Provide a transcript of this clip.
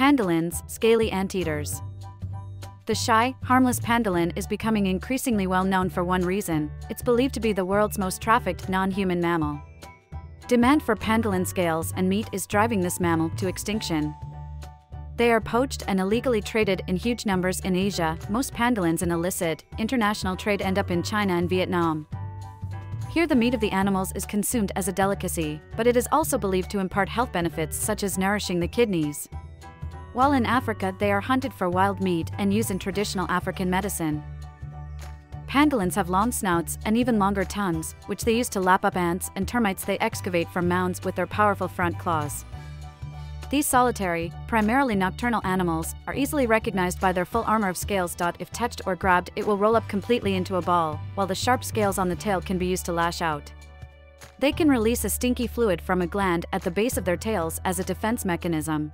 Pangolins, scaly anteaters. The shy, harmless pangolin is becoming increasingly well known for one reason it's believed to be the world's most trafficked non human mammal. Demand for pangolin scales and meat is driving this mammal to extinction. They are poached and illegally traded in huge numbers in Asia. Most pangolins in illicit, international trade end up in China and Vietnam. Here, the meat of the animals is consumed as a delicacy, but it is also believed to impart health benefits such as nourishing the kidneys. While in Africa, they are hunted for wild meat and used in traditional African medicine. Pangolins have long snouts and even longer tongues, which they use to lap up ants and termites they excavate from mounds with their powerful front claws. These solitary, primarily nocturnal animals are easily recognized by their full armor of scales. If touched or grabbed, it will roll up completely into a ball, while the sharp scales on the tail can be used to lash out. They can release a stinky fluid from a gland at the base of their tails as a defense mechanism.